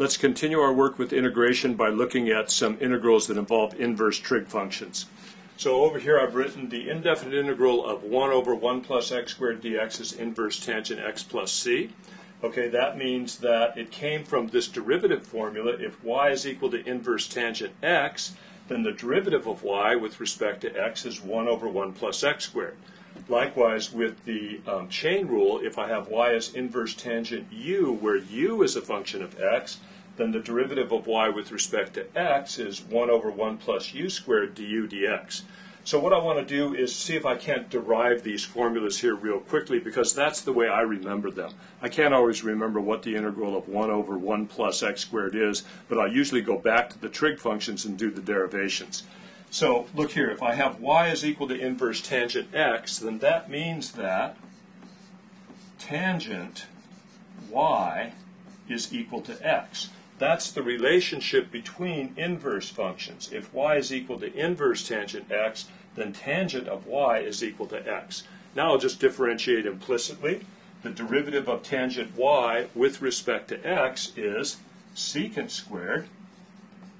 Let's continue our work with integration by looking at some integrals that involve inverse trig functions. So over here I've written the indefinite integral of 1 over 1 plus x squared dx is inverse tangent x plus c. Okay, that means that it came from this derivative formula. If y is equal to inverse tangent x, then the derivative of y with respect to x is 1 over 1 plus x squared. Likewise, with the um, chain rule, if I have y as inverse tangent u, where u is a function of x, then the derivative of y with respect to x is 1 over 1 plus u squared du dx. So what I want to do is see if I can't derive these formulas here real quickly because that's the way I remember them. I can't always remember what the integral of 1 over 1 plus x squared is, but I usually go back to the trig functions and do the derivations. So look here, if I have y is equal to inverse tangent x, then that means that tangent y is equal to x. That's the relationship between inverse functions. If y is equal to inverse tangent x, then tangent of y is equal to x. Now I'll just differentiate implicitly. The derivative of tangent y with respect to x is secant squared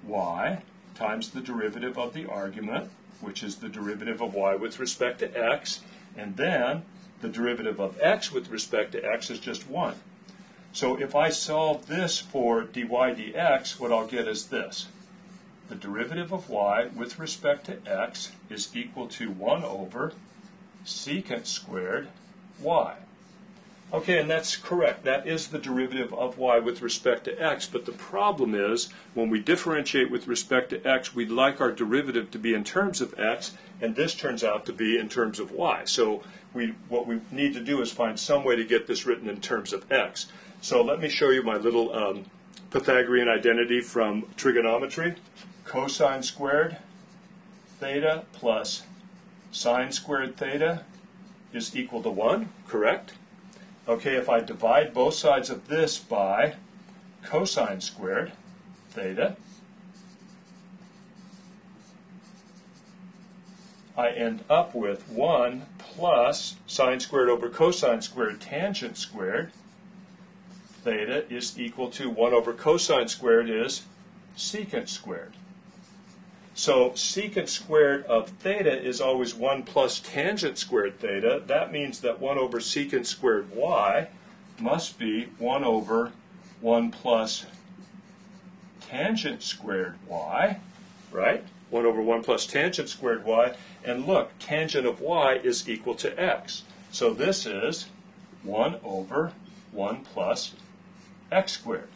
y times the derivative of the argument, which is the derivative of y with respect to x, and then the derivative of x with respect to x is just 1. So if I solve this for dy dx, what I'll get is this. The derivative of y with respect to x is equal to 1 over secant squared y. Okay, and that's correct. That is the derivative of y with respect to x, but the problem is when we differentiate with respect to x, we'd like our derivative to be in terms of x, and this turns out to be in terms of y. So we, what we need to do is find some way to get this written in terms of x. So let me show you my little um, Pythagorean identity from trigonometry. Cosine squared theta plus sine squared theta is equal to 1, correct? Okay, if I divide both sides of this by cosine squared theta, I end up with 1 plus sine squared over cosine squared tangent squared theta is equal to 1 over cosine squared is secant squared. So secant squared of theta is always 1 plus tangent squared theta. That means that 1 over secant squared y must be 1 over 1 plus tangent squared y, right? 1 over 1 plus tangent squared y. And look, tangent of y is equal to x. So this is 1 over 1 plus x squared.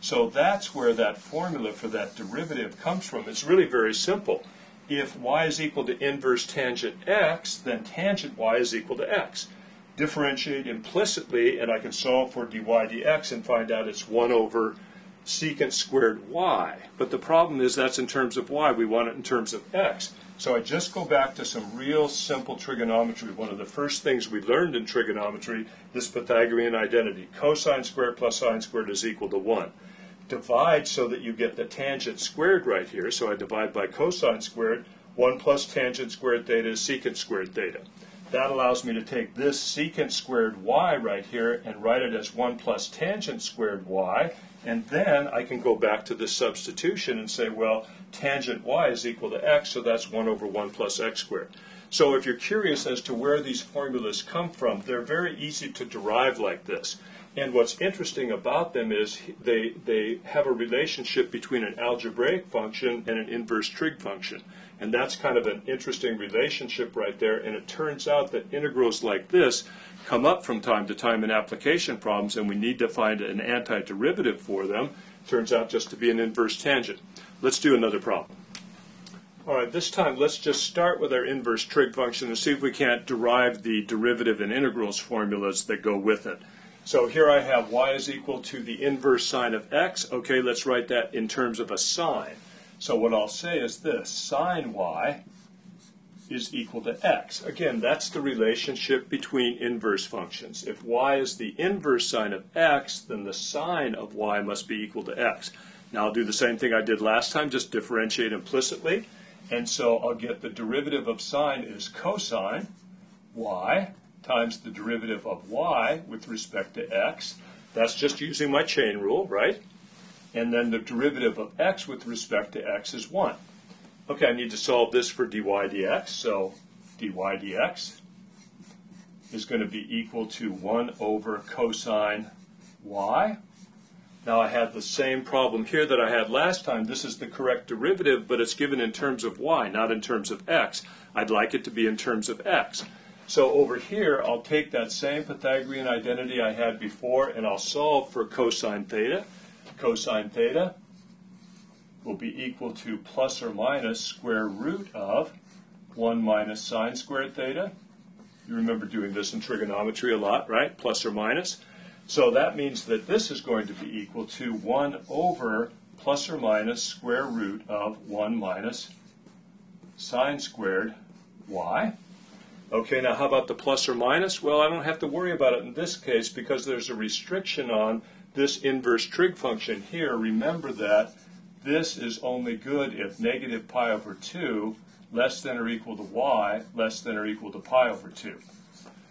So that's where that formula for that derivative comes from. It's really very simple. If y is equal to inverse tangent x, then tangent y is equal to x. Differentiate implicitly, and I can solve for dy dx and find out it's 1 over secant squared y. But the problem is that's in terms of y. We want it in terms of x. So I just go back to some real simple trigonometry. One of the first things we learned in trigonometry, this Pythagorean identity. Cosine squared plus sine squared is equal to 1. Divide so that you get the tangent squared right here. So I divide by cosine squared. 1 plus tangent squared theta is secant squared theta. That allows me to take this secant squared y right here and write it as 1 plus tangent squared y. And then I can go back to this substitution and say, well, tangent y is equal to x, so that's 1 over 1 plus x squared. So if you're curious as to where these formulas come from, they're very easy to derive like this. And what's interesting about them is they, they have a relationship between an algebraic function and an inverse trig function. And that's kind of an interesting relationship right there. And it turns out that integrals like this come up from time to time in application problems, and we need to find an antiderivative for them. Turns out just to be an inverse tangent. Let's do another problem. All right, this time let's just start with our inverse trig function and see if we can't derive the derivative and integrals formulas that go with it. So here I have y is equal to the inverse sine of x. Okay, let's write that in terms of a sine. So what I'll say is this, sine y is equal to x. Again, that's the relationship between inverse functions. If y is the inverse sine of x, then the sine of y must be equal to x. Now I'll do the same thing I did last time, just differentiate implicitly. And so I'll get the derivative of sine is cosine y times the derivative of y with respect to x. That's just using my chain rule, right? and then the derivative of x with respect to x is 1. Okay, I need to solve this for dy dx, so dy dx is going to be equal to 1 over cosine y. Now I have the same problem here that I had last time. This is the correct derivative, but it's given in terms of y, not in terms of x. I'd like it to be in terms of x. So over here, I'll take that same Pythagorean identity I had before, and I'll solve for cosine theta. Cosine theta will be equal to plus or minus square root of 1 minus sine squared theta. You remember doing this in trigonometry a lot, right? Plus or minus. So that means that this is going to be equal to 1 over plus or minus square root of 1 minus sine squared y. Okay, now how about the plus or minus? Well, I don't have to worry about it in this case because there's a restriction on this inverse trig function here. Remember that this is only good if negative pi over 2 less than or equal to y less than or equal to pi over 2.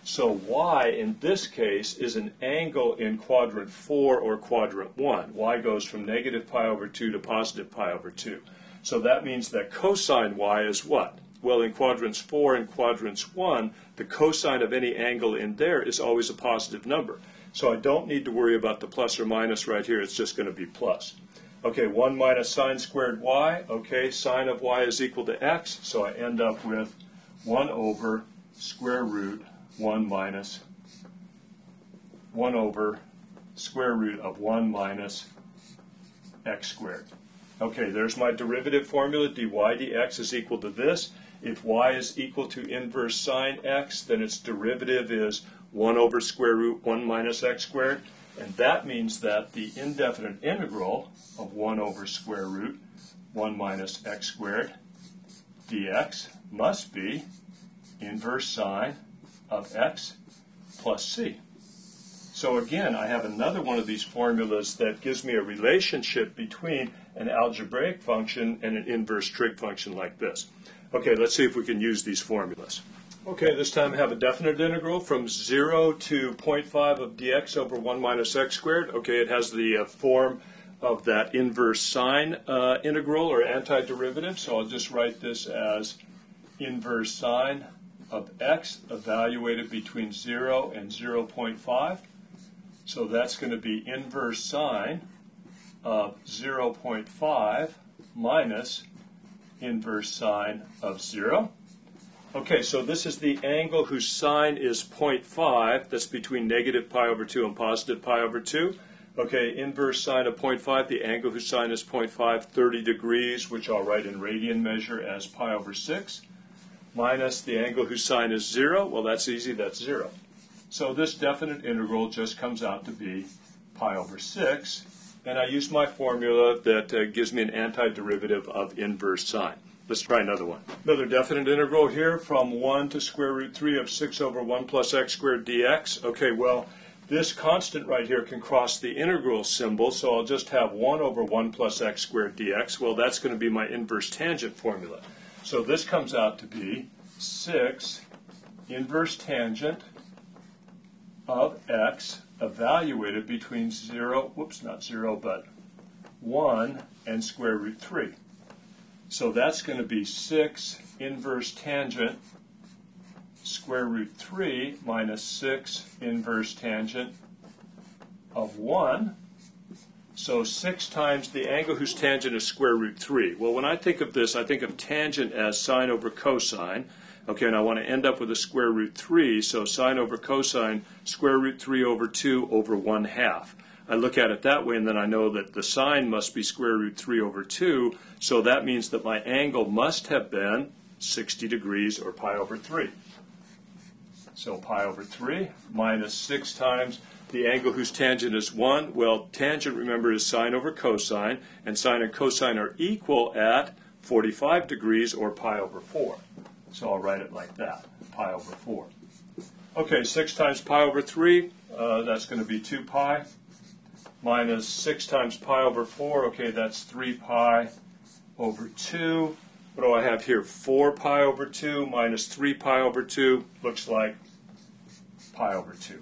So y in this case is an angle in quadrant 4 or quadrant 1. y goes from negative pi over 2 to positive pi over 2. So that means that cosine y is what? Well, in quadrants 4 and quadrants 1, the cosine of any angle in there is always a positive number. So I don't need to worry about the plus or minus right here. It's just going to be plus. Okay, 1 minus sine squared y. Okay, sine of y is equal to x, so I end up with 1 over square root 1 minus 1 over square root of 1 minus x squared. Okay, there's my derivative formula. dy dx is equal to this. If y is equal to inverse sine x, then its derivative is 1 over square root 1 minus x squared. And that means that the indefinite integral of 1 over square root 1 minus x squared dx must be inverse sine of x plus c. So again, I have another one of these formulas that gives me a relationship between an algebraic function and an inverse trig function like this. Okay, let's see if we can use these formulas. Okay, this time I have a definite integral from 0 to 0.5 of dx over 1 minus x squared. Okay, it has the uh, form of that inverse sine uh, integral or antiderivative, so I'll just write this as inverse sine of x evaluated between 0 and 0.5. So that's going to be inverse sine of 0.5 minus inverse sine of 0. Okay, so this is the angle whose sine is 0.5. That's between negative pi over 2 and positive pi over 2. Okay, inverse sine of 0.5, the angle whose sine is 0.5, 30 degrees, which I'll write in radian measure as pi over 6, minus the angle whose sine is 0. Well, that's easy, that's 0. So this definite integral just comes out to be pi over 6, and I use my formula that uh, gives me an antiderivative of inverse sine. Let's try another one. Another definite integral here from 1 to square root 3 of 6 over 1 plus x squared dx. Okay, well, this constant right here can cross the integral symbol, so I'll just have 1 over 1 plus x squared dx. Well, that's going to be my inverse tangent formula. So this comes out to be 6 inverse tangent of x evaluated between 0, whoops, not 0, but 1 and square root 3. So that's going to be 6 inverse tangent square root 3 minus 6 inverse tangent of 1. So 6 times the angle whose tangent is square root 3. Well, when I think of this, I think of tangent as sine over cosine. Okay, and I want to end up with a square root 3, so sine over cosine, square root 3 over 2 over 1 half. I look at it that way, and then I know that the sine must be square root 3 over 2, so that means that my angle must have been 60 degrees or pi over 3. So pi over 3 minus 6 times the angle whose tangent is 1. Well, tangent, remember, is sine over cosine, and sine and cosine are equal at 45 degrees or pi over 4. So I'll write it like that, pi over 4. Okay, 6 times pi over 3, uh, that's going to be 2 pi minus 6 times pi over 4. Okay, that's 3 pi over 2. What do I have here? 4 pi over 2 minus 3 pi over 2 looks like pi over 2.